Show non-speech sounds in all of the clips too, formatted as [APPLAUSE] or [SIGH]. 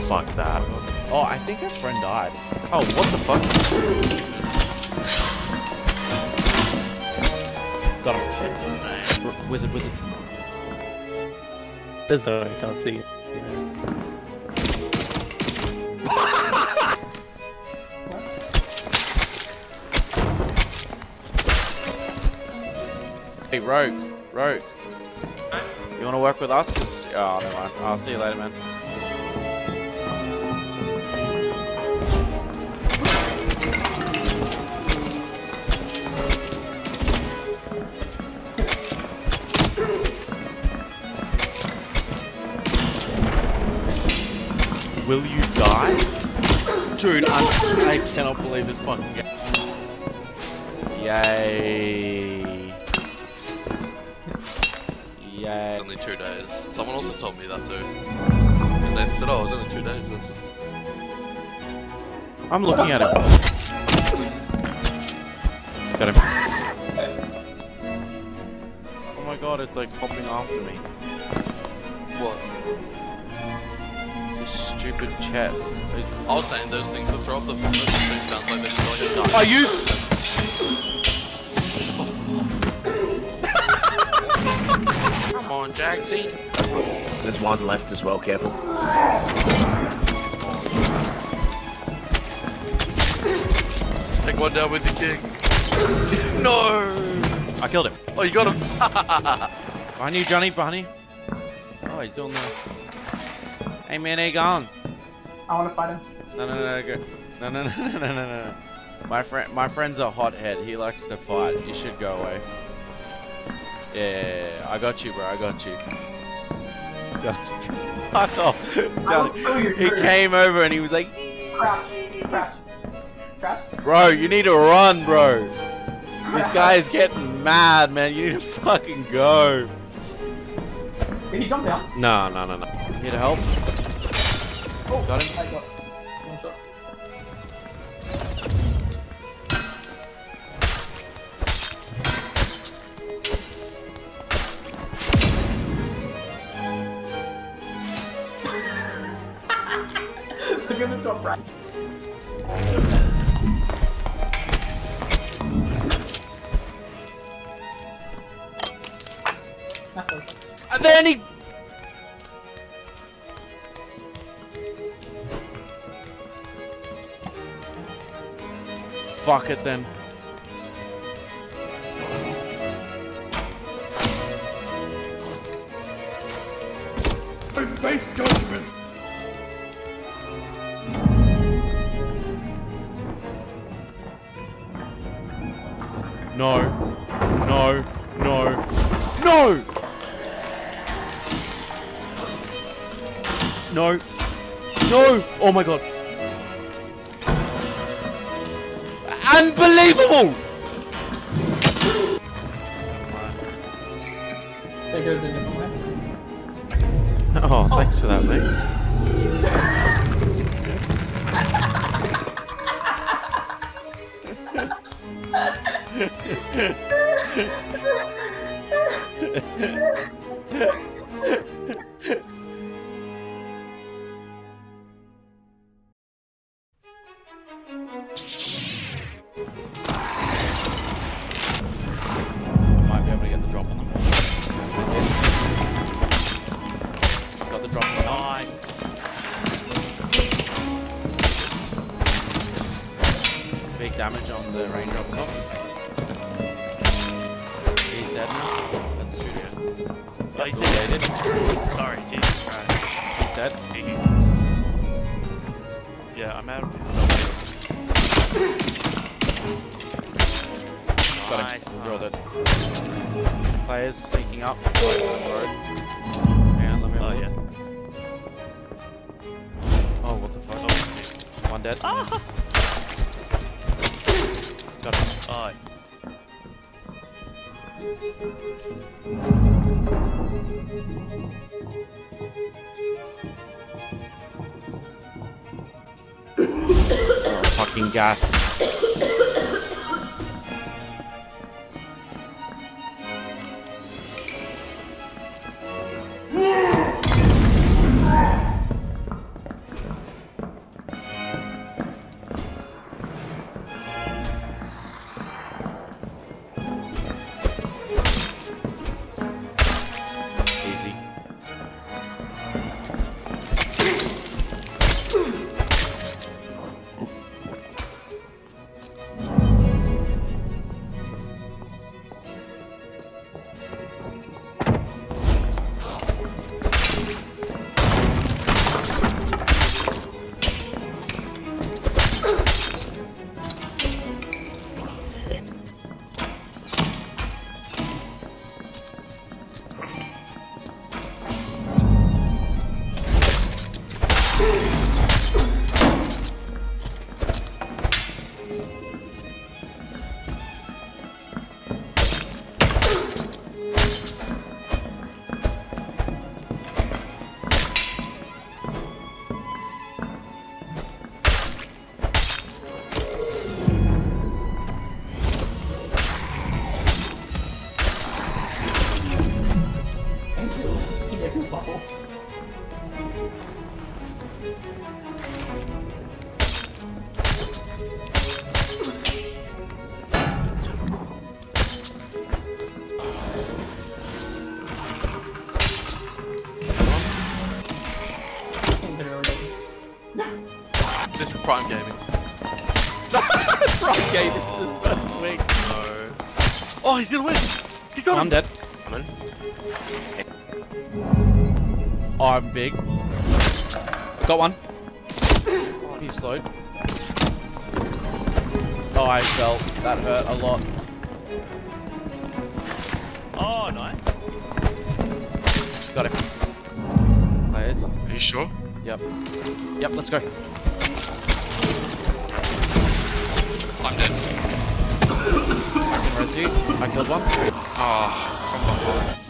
Oh, fuck that. Oh, I think her friend died. Oh, what the fuck? Got him. It's insane. R- Wizard, wizard. There's no way I can't see. [LAUGHS] Hey, Rogue. Rogue. You want to work with us? Cause oh, never mind. I'll see you later, man. Dude, I'm, I cannot believe this fucking game. Yay. Yay. Only two days. Someone also told me that too. Because they said, oh, it was only two days. This is... I'm looking at him. Got him. Oh my god, it's like hopping after me. What? This stupid chest. I was saying those things that throw up the those things sounds like they're just going to die. Are you? [LAUGHS] Come on, Jagsy. There's one left as well, careful. Take one down with the king. no! I killed him. Oh, you got him. [LAUGHS] Behind you, Johnny, behind you. Oh, he's doing the. Hey man, how you going? I want to fight him. No, no, no, no, go. No, no, [LAUGHS] no, no, no, no, no. My friend, my friend's a hothead. He likes to fight. You should go away. Yeah, yeah, yeah, I got you, bro. I got you. [LAUGHS] Fuck off, Johnny. He came over and he was like, Crouch. Crouch. Crouch. "Bro, you need to run, bro. This guy is [LAUGHS] getting mad, man. You need to fucking go." Did he jump down? No, no, no, no. Need help? Oh, Got him? I got one shot. Look at the top right. That's one shot. And then Fuck it then. Face judgment. No. No. No. No! No. No! Oh my god. Unbelievable! They go the different way. Oh, thanks for that, mate. Might [LAUGHS] damage on the ranger up top. He's dead now. That's Studio. Oh, he's dead. Sorry, Jesus Christ. He's dead. Yeah, I'm out of. Got him. Nice. We'll draw man. that. Players sneaking up. And let me Oh, yeah. Oh, what the fuck? Oh, One dead. Ah! Got. Oh, Fucking gas. Can't get it already. This is Prime Gaming. Rock game this is his first week. No. Oh, he's gonna win! He's got I'm him! dead. Coming. Oh, I'm big. Got one. Oh, he's slowed. Oh, I fell. That hurt a lot. Oh, nice. Got him. Players. Are you sure? Yep. Yep, let's go. I'm dead. I can res you. I killed one. Oh,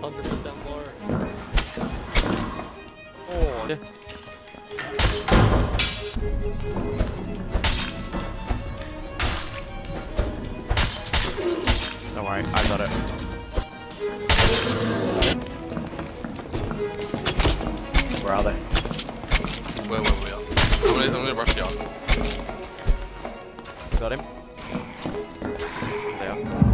100% lower. Oh, yeah. Don't worry, I got it. Where are they? Where were we at? I'm gonna, I'm gonna rush the arsenal. Got him. There.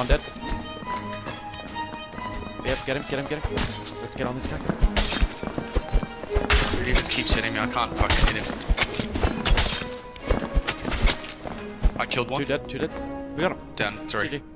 One dead. Yep, get him, get him, get him. Let's get on this guy. He keeps hitting me, I can't fucking hit him. I killed one. Two dead, two dead. We got him. Down three. GG.